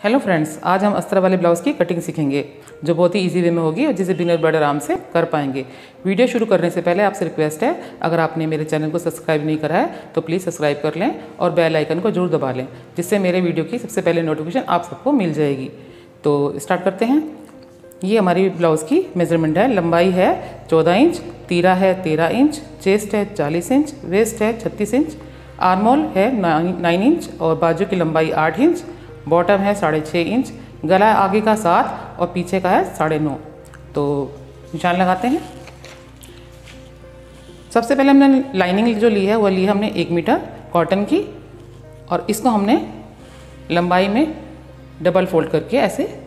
Hello friends आज हम अस्तर वाले ब्लाउज़ की कटिंग सीखेंगे, जो बहुत ही इजी वे में होगी और जिसे बिनर बड़े आराम से कर पाएँगे। वीडियो शुरू करने से पहले आपसे रिक्वेस्ट है, अगर आपने मेरे चैनल को सब्सक्राइब नहीं करा है तो प्लीज़ सब्सक्राइब कर लें और बेल आइकन को ज़रूर दबा लें, जिससे मेरे वीडियो की सबसे पहले नोटिफिकेशन आप सबको मिल जाएगी। तो स्टार्ट करते हैं। ये हमारी ब्लाउज़ की मेज़रमेंट है। लंबाई है चौदह इंच, तीरा है तेरह इंच चेस्ट है चालीस इंच वेस्ट है छत्तीस इंच आर्मोल है नाइन इंच और बाजू की लंबाई आठ इंच बॉटम है साढ़े छः इंच, गला है आगे का सात और पीछे का है साढ़े नौ। तो निशान लगाते हैं। सबसे पहले हमने लाइनिंग जो ली है वो ली है हमने एक मीटर कॉटन की और इसको हमने लंबाई में डबल फोल्ड करके ऐसे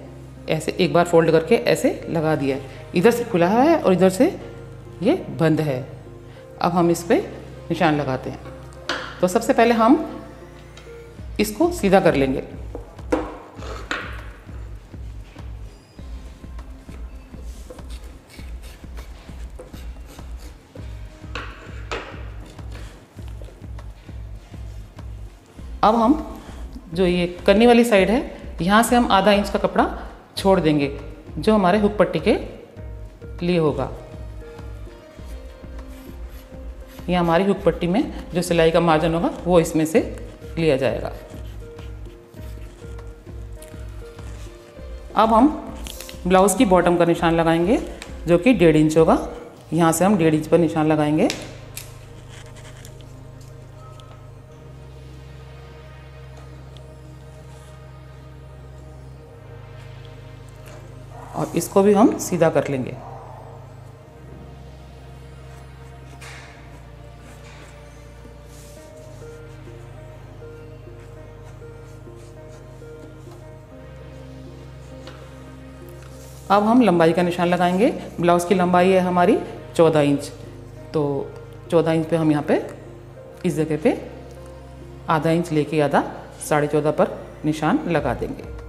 ऐसे एक बार फोल्ड करके ऐसे लगा दिया है। इधर से खुला है और इधर से ये बंद है। अब हम इस पर निशान लगाते हैं। तो सबसे पहले हम इसको सीधा कर लेंगे। अब हम जो ये करनी वाली साइड है, यहाँ से हम आधा इंच का कपड़ा छोड़ देंगे, जो हमारे हुक पट्टी के लिए होगा। ये हमारी हुक पट्टी में जो सिलाई का मार्जिन होगा, वो इसमें से लिया जाएगा। अब हम ब्लाउज़ की बॉटम का निशान लगाएँगे, जो कि डेढ़ इंच होगा। यहाँ से हम डेढ़ इंच पर निशान लगाएँगे। इसको भी हम सीधा कर लेंगे। अब हम लंबाई का निशान लगाएँगे। ब्लाउज़ की लंबाई है हमारी चौदह इंच। तो चौदह इंच पे हम यहाँ पे इस जगह पे आधा इंच लेके आधा साढ़े चौदह पर निशान लगा देंगे।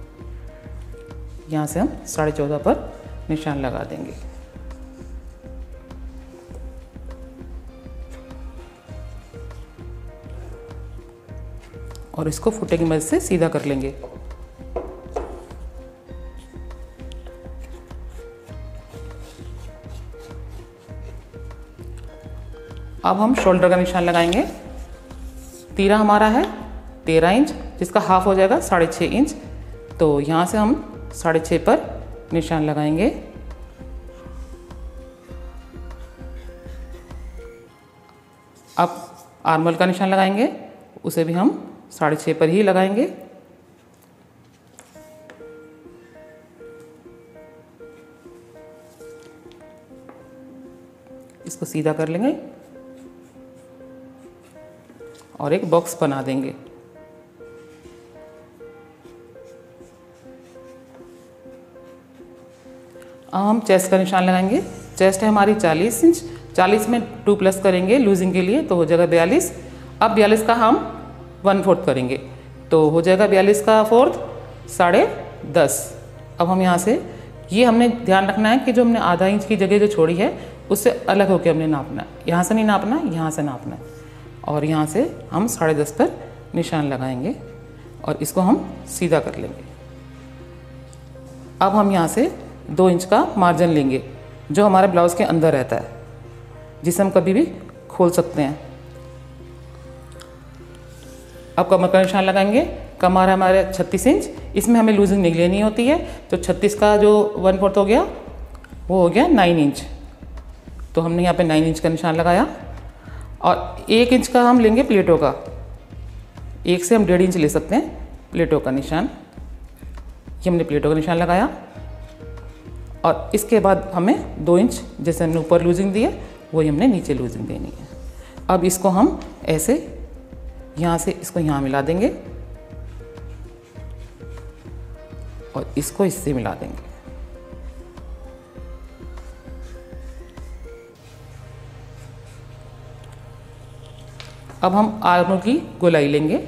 यहाँ से हम साढ़े चौदह पर निशान लगा देंगे। और इसको फुटे की मदद से सीधा कर लेंगे। अब हम शोल्डर का निशान लगाएँगे। तीरा हमारा है तेरह इंच, जिसका हाफ़ हो जाएगा साढ़े छः इंच। तो यहाँ से हम साढ़े छः पर निशान लगाएँगे। अब आर्मल का निशान लगाएँगे, उसे भी हम साढ़े छः पर ही लगाएँगे। इसको सीधा कर लेंगे और एक बॉक्स बना देंगे। अब हम चेस्ट का निशान लगाएँगे। चेस्ट है हमारी 40 इंच 40 में टू प्लस करेंगे लूजिंग के लिए तो हो जाएगा बयालीस। अब बयालीस का हम वन फोर्थ करेंगे। तो हो जाएगा बयालीस का फोर्थ साढ़े दस। अब हम यहाँ से, ये हमने ध्यान रखना है कि जो हमने आधा इंच की जगह जो छोड़ी है, उससे अलग होकर हमने नापना है। यहाँ से नहीं नापना है यहाँ से नापना है। और यहाँ से हम साढ़े दस पर निशान लगाएँगे और इसको हम सीधा कर लेंगे। अब हम यहाँ से दो इंच का मार्जिन लेंगे, जो हमारे ब्लाउज़ के अंदर रहता है, जिसे हम कभी भी खोल सकते हैं। अब कमर का निशान लगाएँगे। कमर हमारे छत्तीस इंच। इसमें हमें लूजिंग नहीं होती है। तो छत्तीस का जो वन फोर्थ हो गया, वो हो गया नाइन इंच। तो हमने यहाँ पे नाइन इंच का निशान लगाया। और एक इंच का हम लेंगे प्लेटों का। एक से हम डेढ़ इंच ले सकते हैं प्लेटों का निशान। ये हमने प्लेटों का निशान लगाया। और इसके बाद हमें दो इंच, जैसे हमने ऊपर लूजिंग दी है, वही हमने नीचे लूजिंग देनी है। अब इसको हम ऐसे, यहाँ से इसको यहाँ मिला देंगे। और इसको इससे मिला देंगे। अब हम आर्मों की गोलाई लेंगे,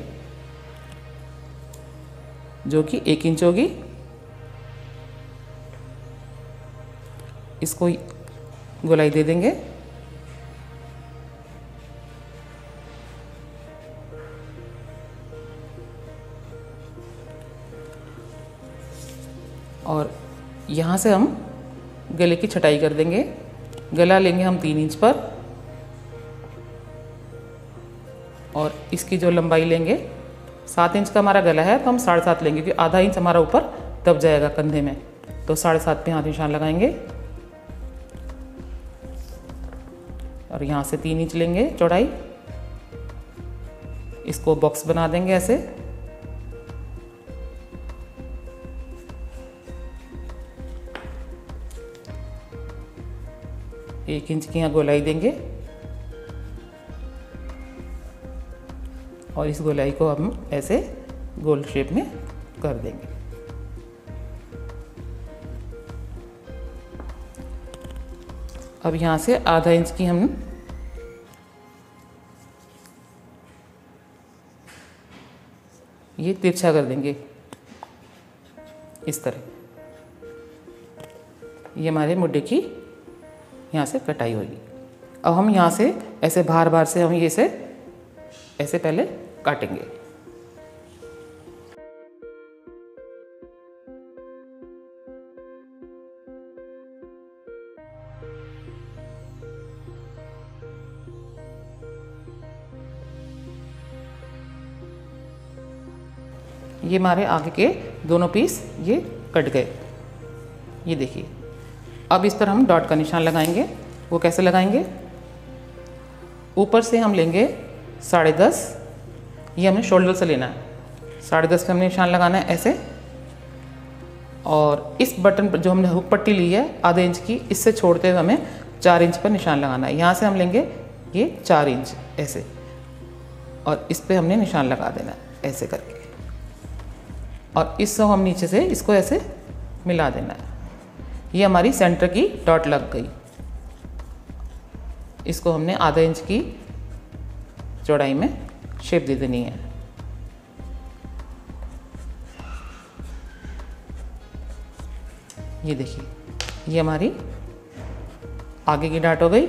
जो कि एक इंच होगी। इसको गोलाई दे देंगे। और यहाँ से हम गले की छटाई कर देंगे। गला लेंगे हम तीन इंच पर। और इसकी जो लंबाई लेंगे, सात इंच का हमारा गला है तो हम साढ़े सात लेंगे, क्योंकि आधा इंच हमारा ऊपर दब जाएगा कंधे में। तो साढ़े सात पे हाथ निशान लगाएँगे। और यहाँ से तीन इंच लेंगे चौड़ाई। इसको बॉक्स बना देंगे ऐसे। एक इंच की यहाँ गोलाई देंगे। और इस गोलाई को हम ऐसे गोल शेप में कर देंगे। अब यहाँ से आधा इंच की हम ये तिरछा कर देंगे। इस तरह। ये हमारे मुड्ढे की यहाँ से कटाई होगी। अब हम यहाँ से ऐसे बार बार से हम ये से ऐसे पहले काटेंगे। हमारे आगे के दोनों पीस ये कट गए। ये देखिए। अब इस पर हम डॉट का निशान लगाएँगे। वो कैसे लगाएँगे? ऊपर से हम लेंगे साढ़े दस। ये हमें शोल्डर से लेना है। साढ़े दस पे हमने निशान लगाना है ऐसे। और इस बटन पर जो हमने हुक पट्टी ली है, आधे इंच की, इससे छोड़ते हुए हमें चार इंच पर निशान लगाना है। यहाँ से हम लेंगे ये चार इंच ऐसे। और इस पर हमने निशान लगा देना है, ऐसे करके। और इससे हम नीचे से इसको ऐसे मिला देना है। ये हमारी सेंटर की डॉट लग गई। इसको हमने आधा इंच की चौड़ाई में शेप दे देनी है। ये देखिए, ये हमारी आगे की डाट हो गई।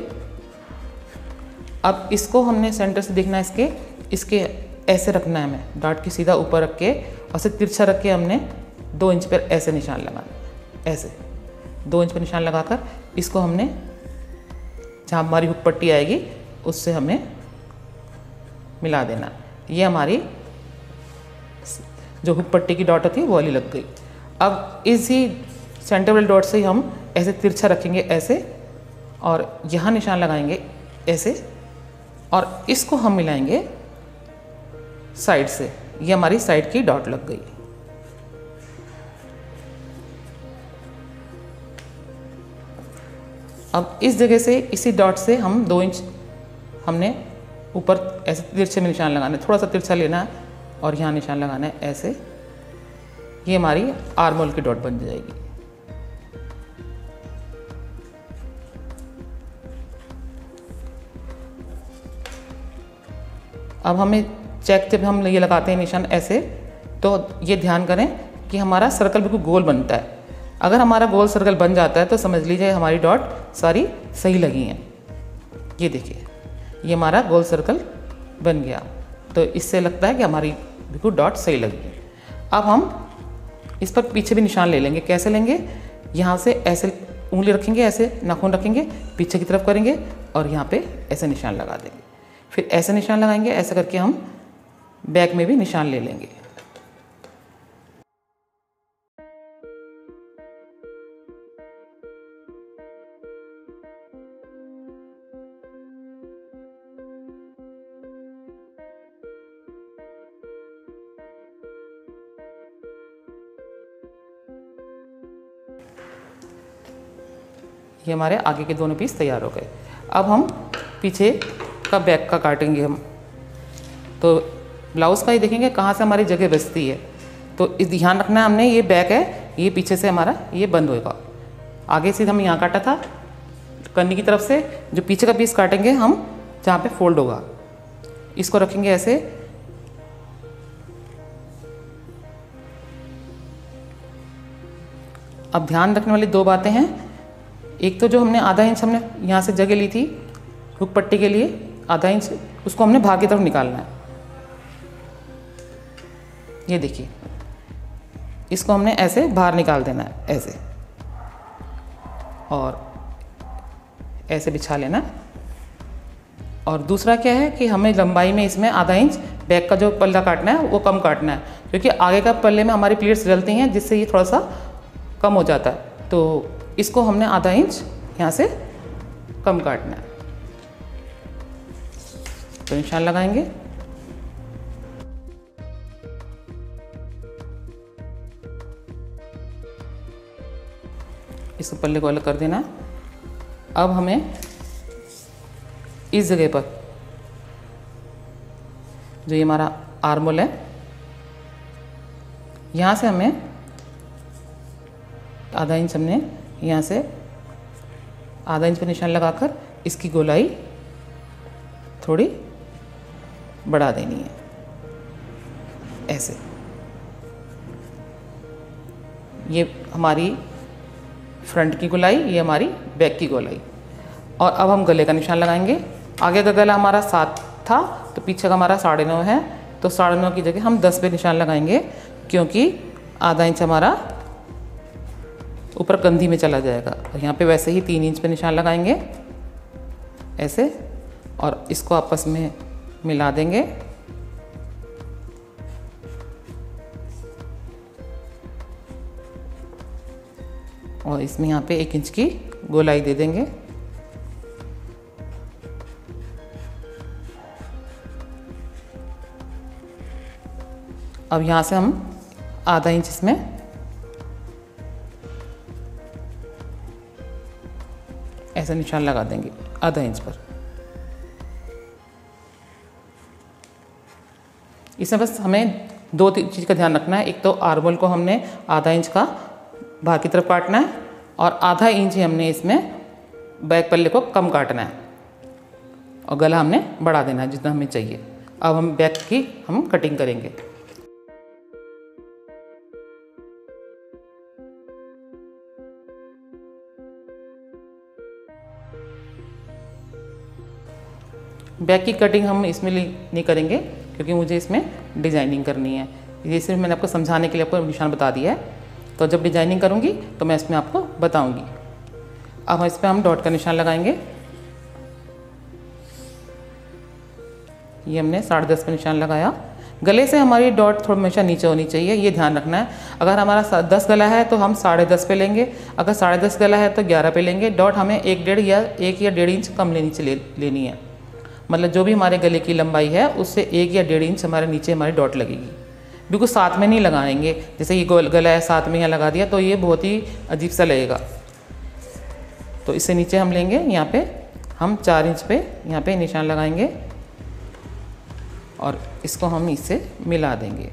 अब इसको हमने सेंटर से देखना है इसके इसके ऐसे रखना है हमें। डाट के सीधा ऊपर रख के और से तिरछा रख के हमने दो इंच पर ऐसे निशान लगाना ऐसे। दो इंच पर निशान लगाकर इसको हमने, जहाँ हमारी हुक पट्टी आएगी, उससे हमें मिला देना। ये हमारी जो हुक पट्टी की डॉट होती है वो वाली लग गई। अब इसी सेंटर वाले डॉट से ही हम ऐसे तिरछा रखेंगे, ऐसे, और यहाँ निशान लगाएँगे, ऐसे, और इसको हम मिलाएँगे साइड से। ये हमारी साइड की डॉट लग गई। अब इस जगह से, इसी डॉट से हम दो इंच हमने ऊपर ऐसे तिरछे में निशान लगाना है। थोड़ा सा तिरछा लेना है और यहाँ निशान लगाना है ऐसे। ये हमारी आर्मोल की डॉट बन जाएगी। अब हमें चेक जब हम ये लगाते हैं निशान ऐसे तो ये ध्यान करें कि हमारा सर्कल बिल्कुल गोल बनता है। अगर हमारा गोल सर्कल बन जाता है तो समझ लीजिए हमारी डॉट सारी सही लगी हैं। ये देखिए, ये हमारा गोल सर्कल बन गया। तो इससे लगता है कि हमारी बिल्कुल डॉट सही लगी है। अब हम इस पर पीछे भी निशान ले लेंगे। कैसे लेंगे? यहाँ से ऐसे उंगली रखेंगे, ऐसे नाखून रखेंगे, पीछे की तरफ़ करेंगे और यहाँ पे ऐसे निशान लगा देंगे। फिर ऐसे निशान लगाएँगे, ऐसे करके हम बैक में भी निशान ले लेंगे। ये हमारे आगे के दोनों पीस तैयार हो गए। अब हम पीछे का बैक का काटेंगे हम। तो ब्लाउज़ का ही देखेंगे कहाँ से हमारी जगह बचती है। तो इस ध्यान रखना है हमने, ये बैक है, ये पीछे से हमारा, ये बंद होएगा। आगे से हम यहाँ काटा था, कन्नी की तरफ़ से, जो पीछे का पीस काटेंगे हम, जहाँ पे फोल्ड होगा। इसको रखेंगे ऐसे। अब ध्यान रखने वाली दो बातें हैं। एक तो जो हमने आधा इंच हमने यहाँ से जगह ली थी, हुक पट्टी के लिए, आधा इंच उसको हमने भाग की तरफ़ निकालना है। ये देखिए। इसको हमने ऐसे बाहर निकाल देना है, ऐसे। और ऐसे बिछा लेना। और दूसरा क्या है कि हमें लंबाई में इसमें आधा इंच बैक का जो पल्ला काटना है, वो कम काटना है। क्योंकि आगे का पल्ले में हमारी प्लेट्स डलती हैं, जिससे ये थोड़ा सा कम हो जाता है। तो इसको हमने आधा इंच यहाँ से कम काटना है। तो निशान लगाएँगे। इस पल्ले को अलग कर देना। अब हमें इस जगह पर जो ये हमारा आर्मोल है, यहाँ से हमें आधा इंच हमने यहाँ से आधा इंच पर निशान लगाकर इसकी गोलाई थोड़ी बढ़ा देनी है। ऐसे। ये हमारी फ्रंट की गोलाई, ये हमारी बैक की गोलाई। और अब हम गले का निशान लगाएँगे। आगे का गला हमारा सात था तो पीछे का हमारा साढ़े नौ है। तो साढ़े नौ की जगह हम दस पे निशान लगाएँगे, क्योंकि आधा इंच हमारा ऊपर कंधी में चला जाएगा। और यहाँ पे वैसे ही तीन इंच पे निशान लगाएँगे, ऐसे। और इसको आपस में मिला देंगे। और इसमें यहाँ पे एक इंच की गोलाई दे देंगे। अब यहाँ से हम आधा इंच इसमें ऐसा निशान लगा देंगे, आधा इंच पर। इसमें बस हमें दो चीज़ का ध्यान रखना है। एक तो आर्मोल को हमने आधा इंच का बाहर की तरफ़ काटना है और आधा इंच ही हमने इसमें बैक पल्ले को कम काटना है। और गला हमने बढ़ा देना है जितना हमें चाहिए। अब हम बैक की हम कटिंग करेंगे। बैक की कटिंग हम इसमें नहीं करेंगे क्योंकि मुझे इसमें डिज़ाइनिंग करनी है। ये सिर्फ़ मैंने आपको समझाने के लिए आपको निशान बता दिया है। तो जब डिज़ाइनिंग करूँगी तो मैं इसमें आपको बताऊँगी। अब इस पर हम डॉट का निशान लगाएँगे। ये हमने साढ़े दस पे निशान लगाया। गले से हमारी डॉट थोड़ा हमेशा नीचे होनी चाहिए ये ध्यान रखना है। अगर हमारा दस गला है तो हम साढ़े दस पे लेंगे। अगर साढ़े दस गला है तो ग्यारह पे लेंगे। डॉट हमें एक डेढ़ या एक या डेढ़ इंच कम लेनी ले, लेनी है। मतलब जो भी हमारे गले की लंबाई है उससे एक या डेढ़ इंच हमारे नीचे हमारी डॉट लगेगी। बिल्कुल साथ में नहीं लगाएँगे। जैसे ये गोल गला है, साथ में यहाँ लगा दिया तो ये बहुत ही अजीब सा लगेगा। तो इससे नीचे हम लेंगे, यहाँ पे हम चार इंच पे यहाँ पे निशान लगाएँगे और इसको हम इससे मिला देंगे।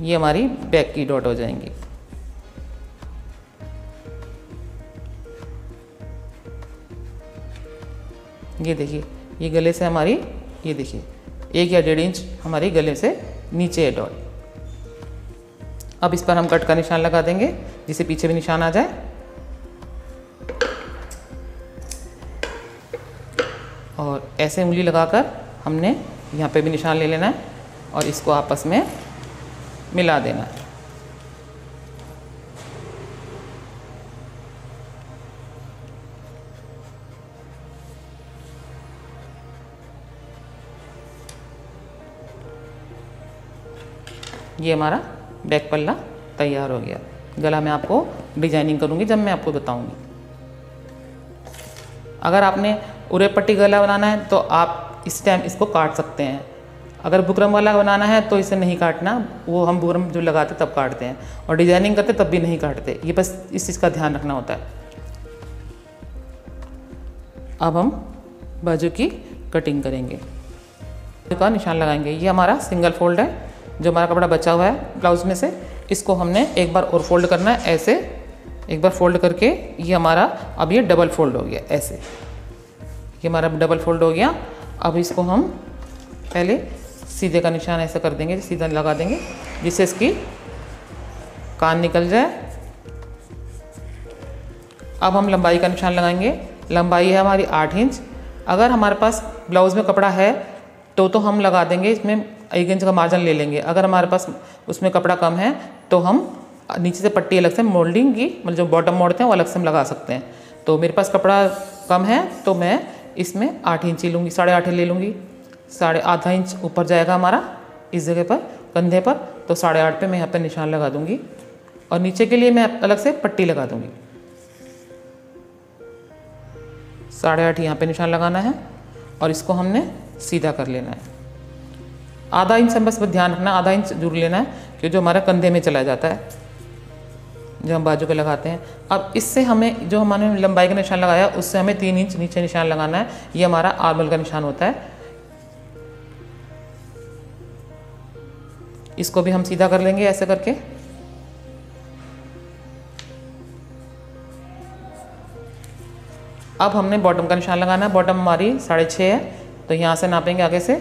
ये हमारी बैक की डॉट हो जाएँगी। ये देखिए, ये गले से हमारी, ये देखिए, एक या डेढ़ इंच हमारी गले से नीचे डॉट अब इस पर हम कट का निशान लगा देंगे, जिसे पीछे भी निशान आ जाए। और ऐसे उंगली लगाकर हमने यहाँ पे भी निशान ले लेना है और इसको आपस में मिला देना है। ये हमारा बैक पल्ला तैयार हो गया। गला मैं आपको डिज़ाइनिंग करूँगी, जब मैं आपको बताऊँगी। अगर आपने उरे पट्टी गला बनाना है तो आप इस टाइम इसको काट सकते हैं। अगर बुकरम वाला बनाना है तो इसे नहीं काटना। वो हम बुकरम जो लगाते, तब काटते हैं। और डिज़ाइनिंग करते, तब भी नहीं काटते। ये बस इस चीज़ का ध्यान रखना होता है। अब हम बाजू की कटिंग करेंगे। का निशान लगाएँगे। ये हमारा सिंगल फोल्ड है। जो हमारा कपड़ा बचा हुआ है ब्लाउज में से, इसको हमने एक बार और फोल्ड करना है, ऐसे, एक बार फोल्ड करके ये हमारा अब ये डबल फोल्ड हो गया, ऐसे। ये हमारा डबल फोल्ड हो गया। अब इसको हम पहले सीधे का निशान ऐसा कर देंगे, सीधा लगा देंगे, जिससे इसकी कान निकल जाए। अब हम लंबाई का निशान लगाएँगे। लंबाई है हमारी आठ इंच। अगर हमारे पास ब्लाउज़ में कपड़ा है तो तो हम लगा देंगे, इसमें एक इंच का मार्जिन ले लेंगे। अगर हमारे पास उसमें कपड़ा कम है तो हम नीचे से पट्टी अलग से मोल्डिंग की मतलब जो बॉटम मोड़ते हैं वो अलग से हम लगा सकते हैं। तो मेरे पास कपड़ा कम है तो मैं इसमें आठ इंच ही लूँगी, साढ़े आठ ले लूँगी। साढ़े आधा इंच ऊपर जाएगा हमारा, इस जगह पर, कंधे पर तो साढ़े आठ पे मैं यहाँ पर निशान लगा दूँगी। और नीचे के लिए मैं अलग से पट्टी लगा दूँगी। साढ़े आठ यहाँ पे निशान लगाना है, और इसको हमने सीधा कर लेना है। आधा इंच हम बस ध्यान रखना, आधा इंच जुड़ लेना है, क्योंकि जो हमारा कंधे में चला जाता है, जो हम बाजू पे लगाते हैं। अब इससे हमें, जो हमारे लंबाई का निशान लगाया, उससे हमें तीन इंच नीचे निशान लगाना है, ये हमारा आर्मल का निशान होता है। इसको भी हम सीधा कर लेंगे ऐसे करके। अब हमने बॉटम का निशान लगाना है बॉटम हमारी साढ़े छः है तो यहाँ से नापेंगे आगे से।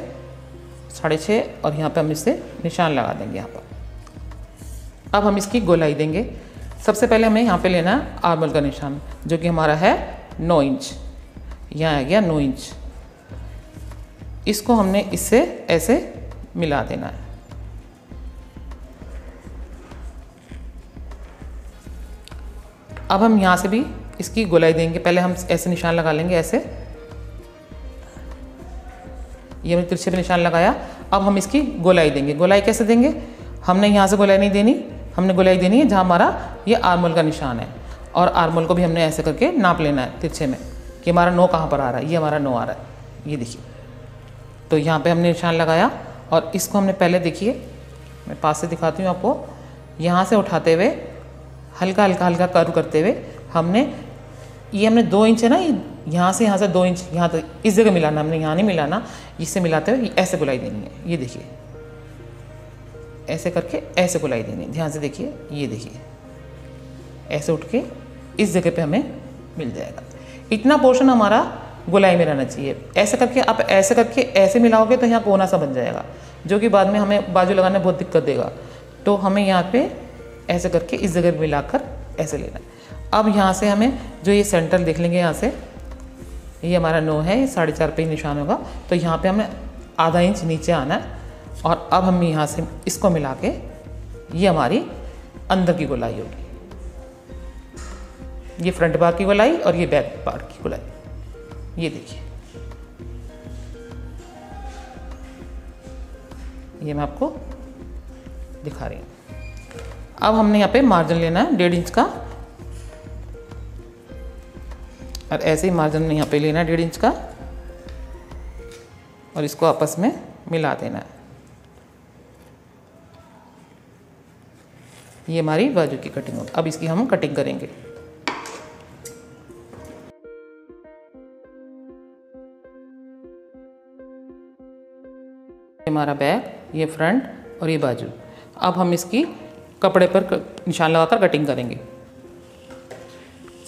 साढ़े छः और यहाँ पे हम इससे निशान लगा देंगे यहाँ पर। अब हम इसकी गोलाई देंगे। सबसे पहले हमें यहाँ पे लेना है आर्मल का निशान, जो कि हमारा है नौ इंच। यहाँ आ गया नौ इंच। इसको हमने इससे ऐसे मिला देना है। अब हम यहाँ से भी इसकी गोलाई देंगे। पहले हम ऐसे निशान लगा लेंगे, ऐसे। ये हमने तिरछे पे निशान लगाया। अब हम इसकी गोलाई देंगे। गोलाई कैसे देंगे? हमने यहाँ से गोलाई नहीं देनी। हमने गोलाई देनी है जहाँ हमारा ये आर्मोल का निशान है। और आर्मोल को भी हमने ऐसे करके नाप लेना है तिरछे में कि हमारा नो कहाँ पर आ रहा है? ये हमारा नो आ रहा है। ये देखिए। तो यहाँ पे हमने निशान लगाया और इसको हमने पहले देखिए। मैं पास से दिखाती हूँ आपको। यहाँ से उठाते हुए हल्का हल्का हल्का कर्व करते हुए हमने ये हमने दो इंच है ना, ये यहाँ से यहाँ से दो इंच, यहाँ तक, इस जगह मिलाना, हमने यहाँ नहीं मिलाना इससे मिलाते हुए ऐसे गुलाई देनी है, ये देखिए। ऐसे करके ऐसे गुलाई देनी है, ध्यान से देखिए, ये देखिए। ऐसे उठ के इस जगह पे हमें मिल जाएगा। इतना पोर्शन हमारा गुलाई में रहना चाहिए। ऐसे करके आप ऐसे करके ऐसे मिलाओगे तो यहाँ कोना सा बन जाएगा, जो कि बाद में हमें बाजू लगाने में बहुत दिक्कत देगा। तो हमें यहाँ पे ऐसे करके इस जगह मिलाकर ऐसे लेना है। अब यहाँ से हमें जो ये सेंटर देख लेंगे यहाँ से, ये हमारा नो है, ये साढ़े चार पे ही निशान होगा। तो यहाँ पे हमें आधा इंच नीचे आना है और अब हम यहाँ से इसको मिला के ये हमारी अंदर की गोलाई होगी। ये फ्रंट बार की गोलाई और ये बैक बार की गोलाई। ये देखिए। ये मैं आपको दिखा रही हूँ। अब हमने यहाँ पे मार्जिन लेना है, डेढ़ इंच का। और ऐसे ही मार्जिन में यहाँ पे लेना है डेढ़ इंच का और इसको आपस में मिला देना है। ये हमारी बाजू की कटिंग होगी। अब इसकी हम कटिंग करेंगे। हमारा बैक, ये फ्रंट और ये बाजू। अब हम इसकी कपड़े पर निशान लगाकर कटिंग करेंगे।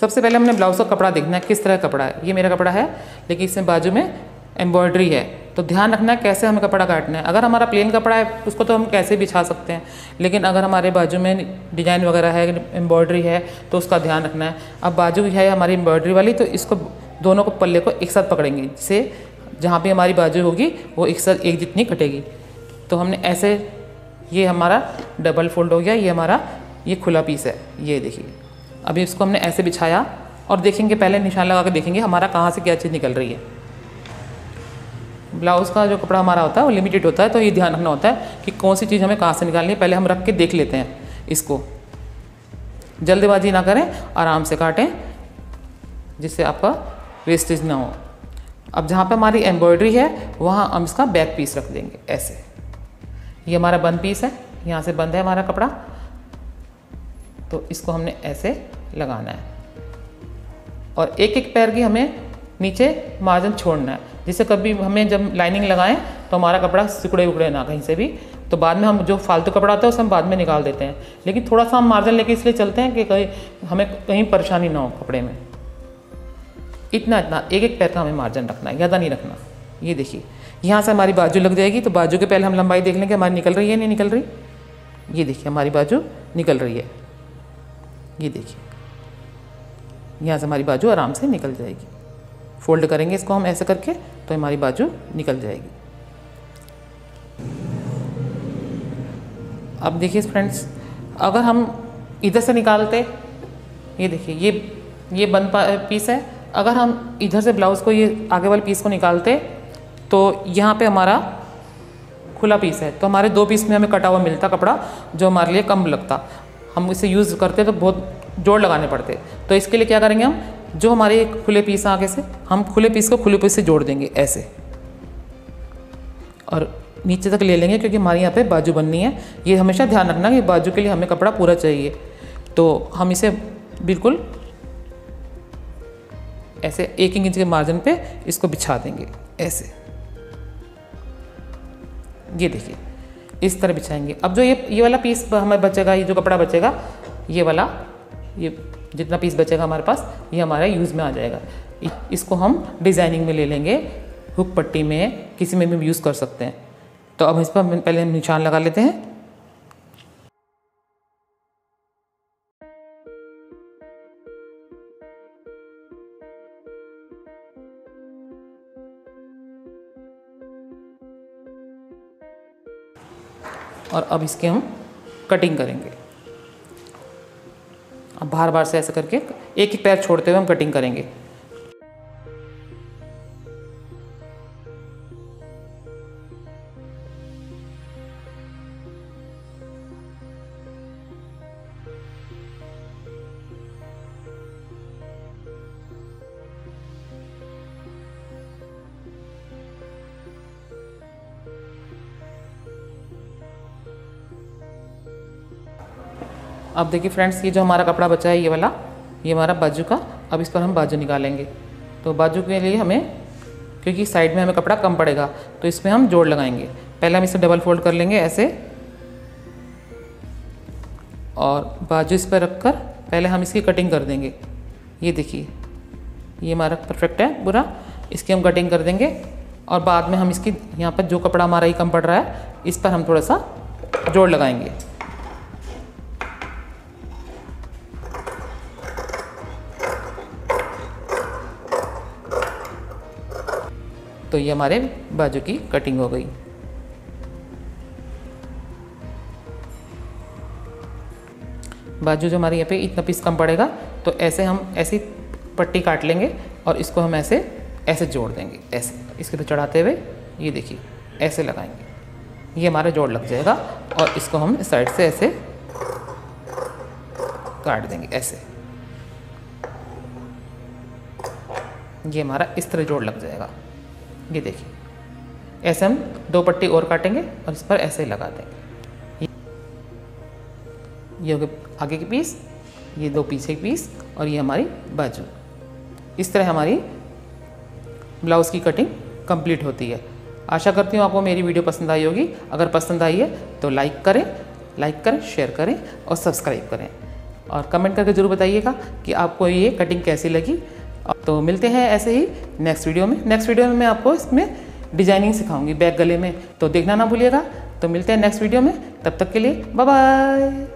सबसे पहले हमने ब्लाउज़ का कपड़ा देखना है, किस तरह का कपड़ा है। ये मेरा कपड़ा है, लेकिन इसमें बाजू में एम्ब्रॉयडरी है। तो ध्यान रखना है कैसे हमें कपड़ा काटना है। अगर हमारा प्लेन कपड़ा है, उसको तो हम कैसे बिछा सकते हैं, लेकिन अगर हमारे बाजू में डिज़ाइन वगैरह है, एम्ब्रॉयडरी है तो उसका ध्यान रखना है। अब बाजू है हमारी एम्ब्रॉयडरी वाली तो इसको दोनों को, पल्ले को एक साथ पकड़ेंगे, जिससे जहाँ भी हमारी बाजू होगी, वो एक साथ, एक जितनी कटेगी। तो हमने ऐसे, ये हमारा डबल फोल्ड हो गया, ये हमारा, ये खुला पीस है। ये देखिए। अभी इसको हमने ऐसे बिछाया और देखेंगे, पहले निशान लगा कर देखेंगे हमारा कहाँ से क्या चीज़ निकल रही है। ब्लाउज़ का जो कपड़ा हमारा होता है, वो लिमिटेड होता है तो ये ध्यान रखना होता है कि कौन सी चीज़ हमें कहाँ से निकालनी है, पहले हम रख के देख लेते हैं इसको। जल्दबाजी ना करें, आराम से काटें, जिससे आपका वेस्टेज ना हो। अब जहाँ पे हमारी एम्ब्रॉयडरी है, वहाँ हम इसका बैक पीस रख देंगे, ऐसे। ये हमारा बंद पीस है, यहाँ से बंद है हमारा कपड़ा। तो इसको हमने ऐसे लगाना है। और एक एक पैर की हमें नीचे मार्जिन छोड़ना है। जिससे कभी हमें जब लाइनिंग लगाएँ तो हमारा कपड़ा सिकुड़े उकड़े ना कहीं से भी। तो बाद में हम जो फालतू कपड़ा आता है, उसे हम बाद में निकाल देते हैं। लेकिन थोड़ा सा हम मार्जिन लेके इसलिए चलते हैं कि कहीं, हमें कहीं परेशानी ना हो कपड़े में। इतना इतना एक एक पैर का हमें मार्जिन रखना है, ज़्यादा नहीं रखना। ये देखिए, यहाँ से हमारी बाजू लग जाएगी तो बाजू के पहले हम लंबाई देख लेंगे, हमारी निकल रही है, नहीं निकल रही? ये देखिए, हमारी बाजू निकल रही है। ये देखिए। यहाँ से हमारी बाजू आराम से निकल जाएगी। फोल्ड करेंगे इसको हम ऐसे करके तो हमारी बाजू निकल जाएगी। अब देखिए फ्रेंड्स अगर हम इधर से निकालते, ये देखिए, ये ये बंद पीस है। अगर हम इधर से ब्लाउज़ को, ये आगे वाले पीस को निकालते तो यहाँ पे हमारा खुला पीस है। तो हमारे दो पीस में हमें कटा हुआ मिलता कपड़ा, जो हमारे लिए कम लगता। हम इसे यूज़ करते तो बहुत जोड़ लगाने पड़ते तो इसके लिए क्या करेंगे हम? जो हमारे खुले पीस आगे से, हम खुले पीस को खुले पीस से जोड़ देंगे, ऐसे। और नीचे तक ले लेंगे क्योंकि हमारे यहाँ पे बाजू बननी है। ये हमेशा ध्यान रखना कि बाजू के लिए हमें कपड़ा पूरा चाहिए। तो हम इसे बिल्कुल ऐसे एक इंच के मार्जिन पे इसको बिछा देंगे, ऐसे। ये देखिए। इस तरह बिछाएँगे। अब जो ये ये वाला पीस हमें बचेगा, ये जो कपड़ा बचेगा, ये वाला, ये जितना पीस बचेगा हमारे पास, ये हमारा यूज़ में आ जाएगा। इसको हम डिज़ाइनिंग में ले लेंगे। हुक पट्टी में किसी में भी यूज़ कर सकते हैं। तो अब इस पर पहले हम निशान लगा लेते हैं। और अब इसके हम कटिंग करेंगे। अब बार बार से ऐसे करके एक एक पैर छोड़ते हुए हम कटिंग करेंगे। अब देखिए फ्रेंड्स ये जो हमारा कपड़ा बचा है, ये वाला, ये हमारा बाजू का, अब इस पर हम बाजू निकालेंगे। तो बाजू के लिए हमें, क्योंकि साइड में हमें कपड़ा कम पड़ेगा तो इसमें हम जोड़ लगाएँगे। पहले हम इसे डबल फोल्ड कर लेंगे ऐसे। और बाजू इस पर रख कर पहले हम इसकी कटिंग कर देंगे। ये देखिए, ये हमारा परफेक्ट है, पूरा। इसकी हम कटिंग कर देंगे। और बाद में हम इसकी, यहाँ पर जो कपड़ा हमारा ही कम पड़ रहा है, इस पर हम थोड़ा सा जोड़ लगाएँगे। तो ये हमारे बाजू की कटिंग हो गई। बाजू जो हमारे यहाँ पे इतना पीस कम पड़ेगा तो ऐसे हम ऐसी पट्टी काट लेंगे और इसको हम ऐसे ऐसे जोड़ देंगे, ऐसे। इसके तो चढ़ाते हुए ये देखिए, ऐसे लगाएँगे। ये हमारा जोड़ लग जाएगा और इसको हम साइड से ऐसे काट देंगे, ऐसे। ये हमारा इस तरह जोड़ लग जाएगा। ये देखिए। ऐसे हम दो पट्टी और काटेंगे और इस पर ऐसे ही लगा देंगे। ये हो गए आगे की पीस, ये दो पीछे की पीस और ये हमारी बाजू। इस तरह हमारी ब्लाउज़ की कटिंग कंप्लीट होती है। आशा करती हूँ आपको मेरी वीडियो पसंद आई होगी। अगर पसंद आई है तो लाइक करें लाइक करें, शेयर करें और सब्सक्राइब करें। और कमेंट करके ज़रूर बताइएगा कि आपको ये कटिंग कैसी लगी। तो मिलते हैं ऐसे ही नेक्स्ट वीडियो में। नेक्स्ट वीडियो में मैं आपको इसमें डिज़ाइनिंग सिखाऊँगी बैक गले में। तो देखना ना भूलिएगा। तो मिलते हैं नेक्स्ट वीडियो में। तब तक के लिए बाय बाय